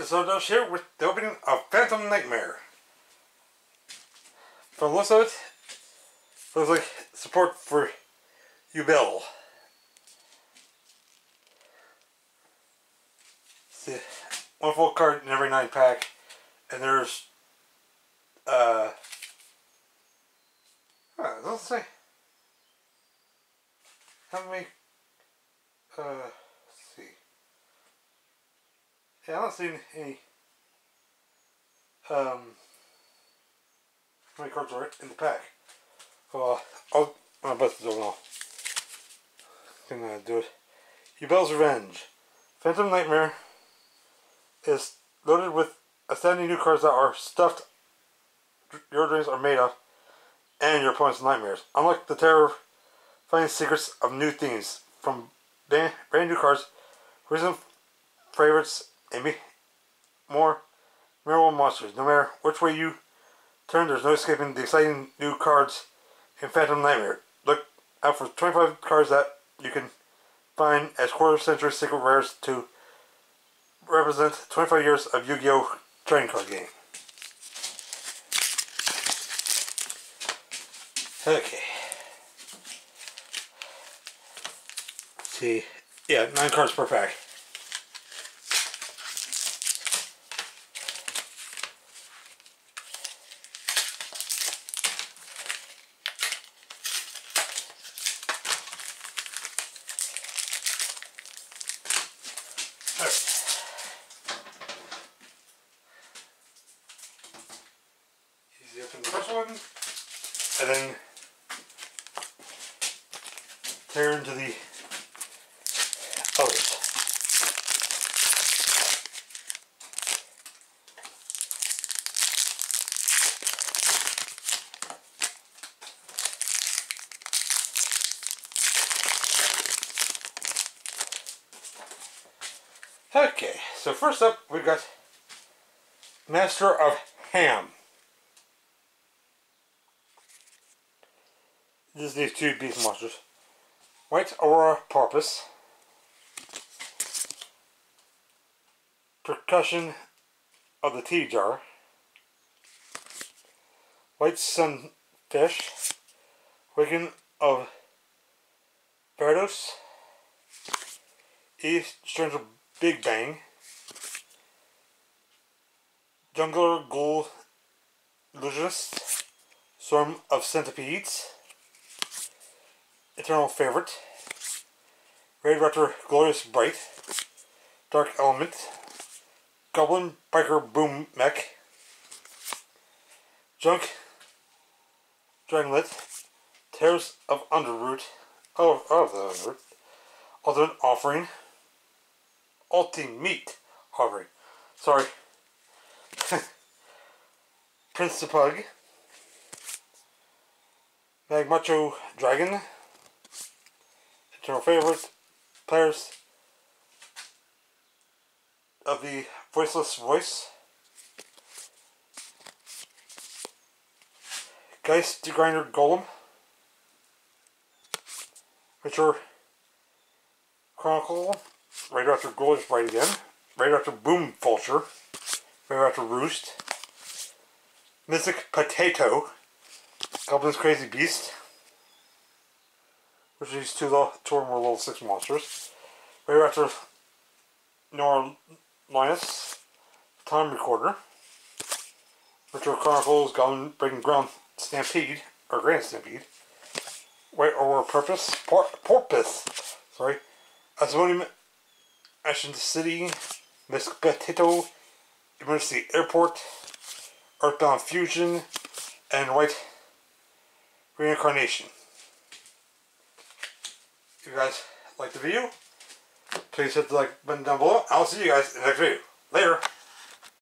this Odos here with the opening of Phantom Nightmare. From the looks of it, looks like support for Yubel. See, one full card in every nine pack, and there's, uh, let's say, how many, uh, see. I don't see any, um, how many cards are in the pack. Well, I'll, my best to do it now. Can do it. Yubel's Revenge. Phantom Nightmare is loaded with outstanding new cards that are stuffed your dreams are made of and your opponent's nightmares. Unlike the terrifying secrets of new themes from brand new cards, recent favorites, and be more memorable monsters. No matter which way you turn, there's no escaping the exciting new cards in Phantom Nightmare. Look out for 25 cards that you can find as quarter century secret rares to represent 25 years of Yu-Gi-Oh! trading card game. Okay. see, yeah, nine cards per pack. Easy open the first one, and then tear into the others. Okay, so first up we've got Master of Ham. Is these two beast monsters. White Aurora Porpoise. Percussion of the Tea Jar. White Sunfish. Wigan of Vardos. East Strange Big Bang. Jungler Ghoul Illusionist. Swarm of Centipedes. Eternal Favorite. Raid-Raptor Glorious Bright. Dark Element. Goblin Biker Boom Mech. Junk Dragonlet. Tears of Underroot. Oh, oh, the Underroot. Alternate Offering. Ultimate Hovering. Sorry. Prince the Pug. Magmacho Dragon. Eternal Favorite. Prayers of the Voiceless Voice. Geist Grinder Golem. Mature Chronicle. Raid-Raptor Glorious Bright again. Raid-Raptor Boom Vulture. Raid-Raptor Roost. Mystic Potato. Goblin's Crazy Beast. Which two, low, two or more level 6 monsters. Raid-Raptor Nora Linus. Time Recorder. Retro Chronicles Goblin Breaking Ground Stampede. Or Grand Stampede. White Aurora Purpose. Por Porpoise. Sorry. Asmodium Ashen City. Mystic Potato. Emergency Airport. Earthbound Fusion. And White Reincarnation. If you guys like the video, please hit the like button down below. I'll see you guys in the next video. Later.